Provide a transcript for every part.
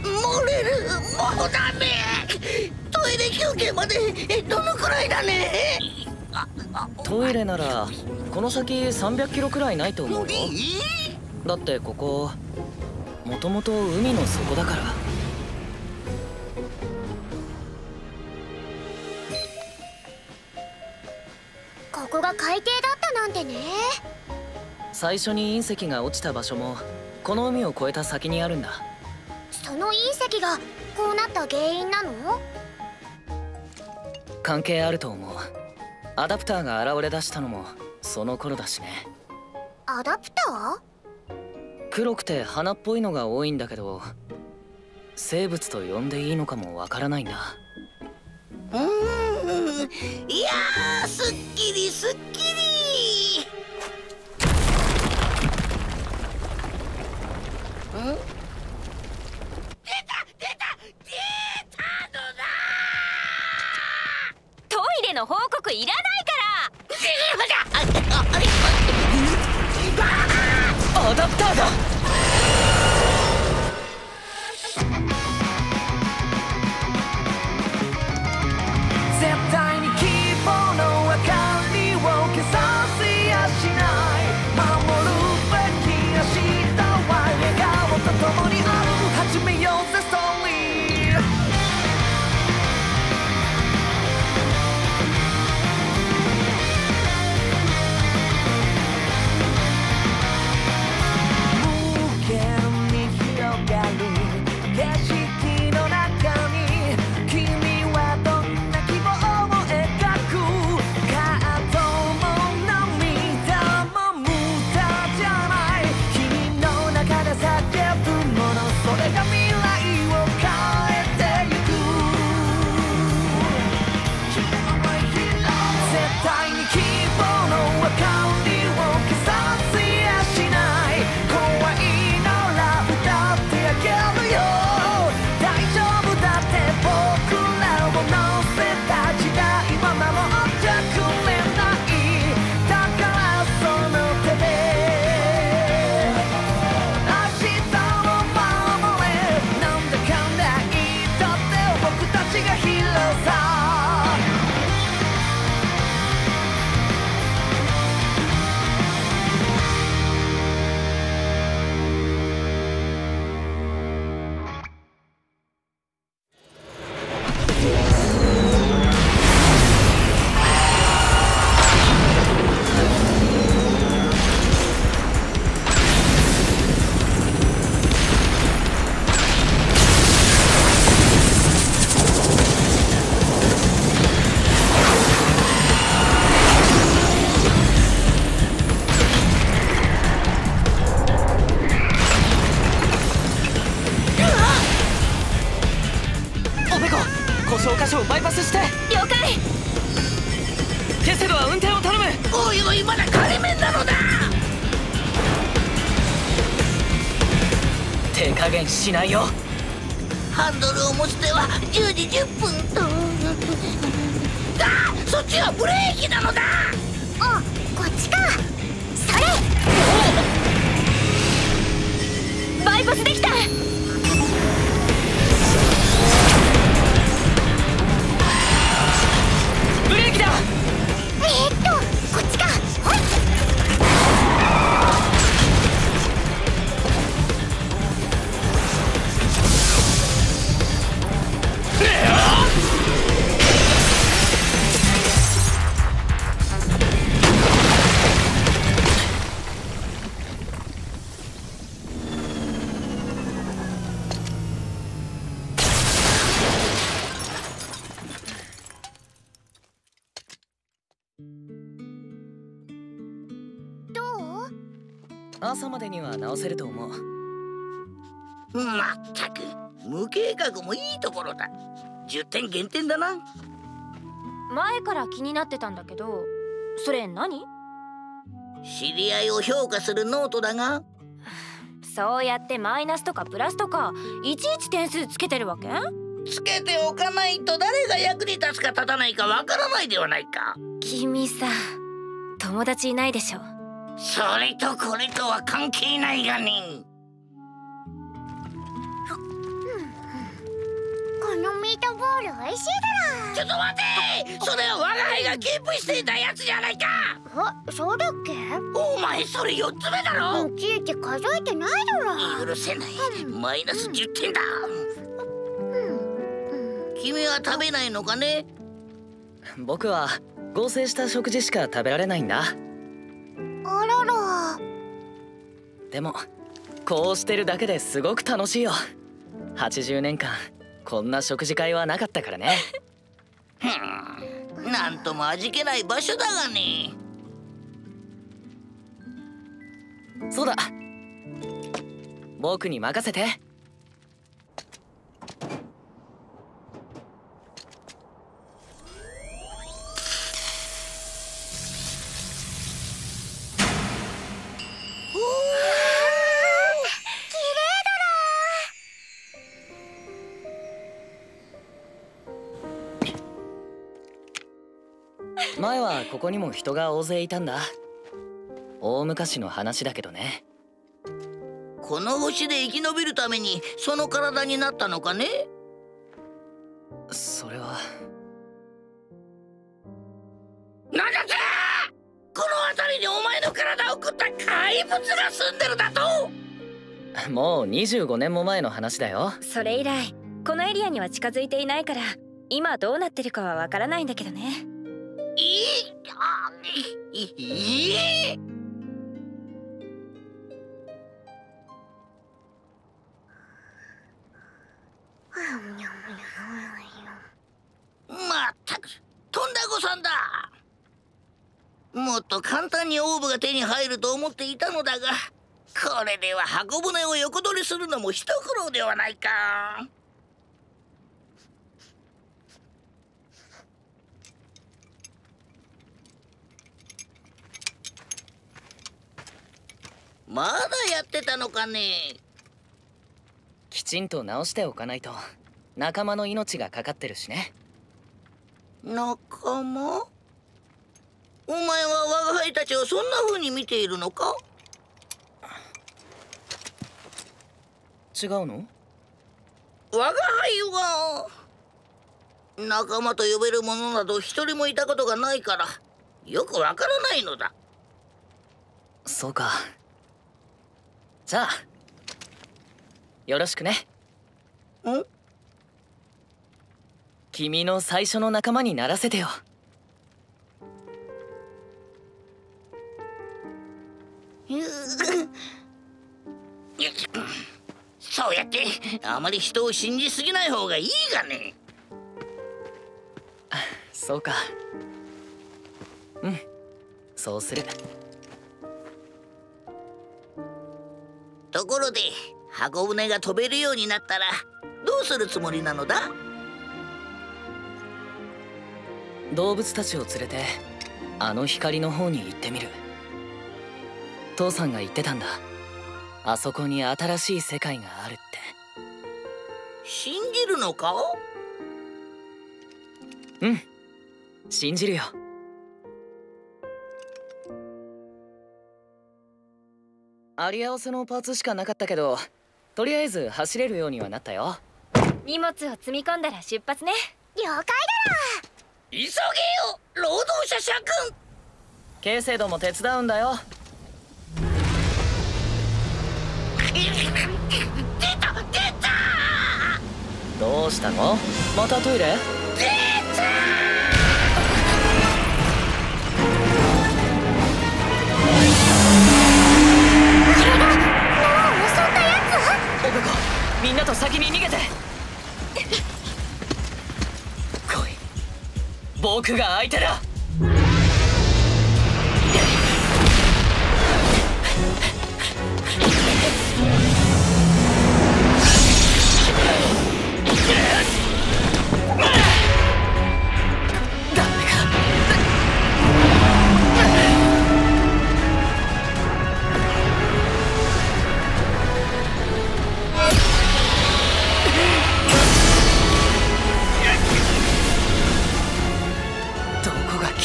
漏れる。もうダメトイレ休憩まで。どのくらいだね？トイレならこの先300キロくらいないと思うよ。だってここもともと海の底だから。ここが海底だったなんてね。最初に隕石が落ちた場所もこの海を越えた先にあるんだ。その隕石がこうなった原因なの？関係あると思う。アダプターが現れ出したのもその頃だしね。アダプター？黒くて花っぽいのが多いんだけど生物と呼んでいいのかもわからないんだうん。いやすっきりすっきり。ん出た出た出たのだトイレの報告いらない故障箇所をバイパスして。了解。ケセドは運転を頼む。おいおいまだ仮面なのだ。手加減しないよ。ハンドルを持つ手は10時10分と。あそっちはブレーキなのだ。あこっちか。それ。バイパスできた朝までには直せると思う。まったく無計画もいいところだ。10点減点だな。前から気になってたんだけどそれ何？知り合いを評価するノートだが。そうやってマイナスとかプラスとかいちいち点数つけてるわけ？つけておかないと誰が役に立つか立たないかわからないではないか。君さ友達いないでしょそれとこれとは関係ないがね。ートボール美味しいだろ。ちょっと待てそれは我が輩がキープしていたやつじゃないか。あそうだっけ？お前それ4つ目だろ。うちって数えてないだろ。許せない。マイナス10点だ。君は食べないのかね？僕は合成した食事しか食べられないんだでもこうしてるだけですごく楽しいよ。80年間こんな食事会はなかったからね。なんとも味気ない場所だがね。そうだ。僕に任せて前はここにも人が大勢いたんだ。大昔の話だけどね。この星で生き延びるためにその体になったのかね？それは。なんだって！この辺りにお前の体を食った怪物が住んでるだと！もう25年も前の話だよ。それ以来このエリアには近づいていないから今どうなってるかはわからないんだけどねまったく。とんだごさんだ。もっと簡単にオーブが手に入ると思っていたのだがこれでは箱舟を横取りするのも一苦労ではないか。まだやってたのかね？きちんと直しておかないと。仲間の命がかかってるしね。仲間？お前は我が輩たちをそんな風に見ているのか？違うの？我が輩は仲間と呼べる者など一人もいたことがないからよくわからないのだ。そうかじゃあよろしくね。ん君の最初の仲間にならせてよ。そうやってあまり人を信じすぎない方がいいがね。そうか。うんそうするころで箱舟が飛べるようになったらどうするつもりなのだ？動物たちを連れてあの光の方に行ってみる。父さんが言ってたんだ。あそこに新しい世界があるって。信じるのか？うん。信じるよあり合わせのパーツしかなかったけどとりあえず走れるようにはなったよ。荷物を積み込んだら出発ね。了解だろ！急げよ労働者諸君。慶聖堂も手伝うんだよ。出た出た！どうしたの？またトイレ？オみんなと先に逃げて。来い。僕が相手だ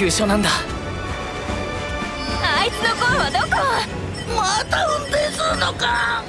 急所なんだ。あいつのコンはどこ？また運転するのか？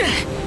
Ugh!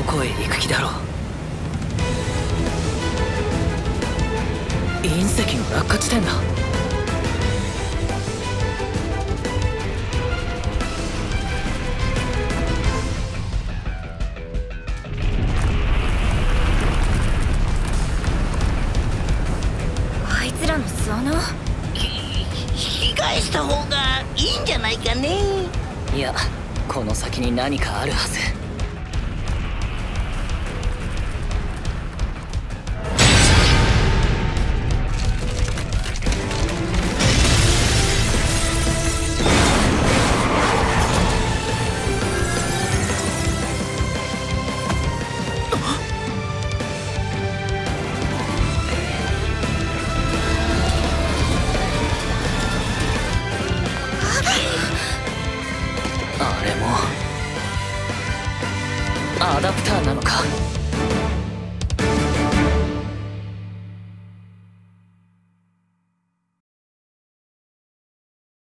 どこへ行く気だろう。隕石の落下地点だ。あいつらの巣穴？引き返した方がいいんじゃないかねいやこの先に何かあるはず